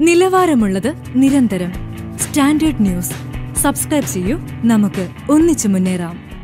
നിലവാരമുള്ളത് നിരന്തരം. Standard news. Subscribe ചെയ്യൂ. നമുക്ക് ഒന്നിച്ചു മുന്നേറാം.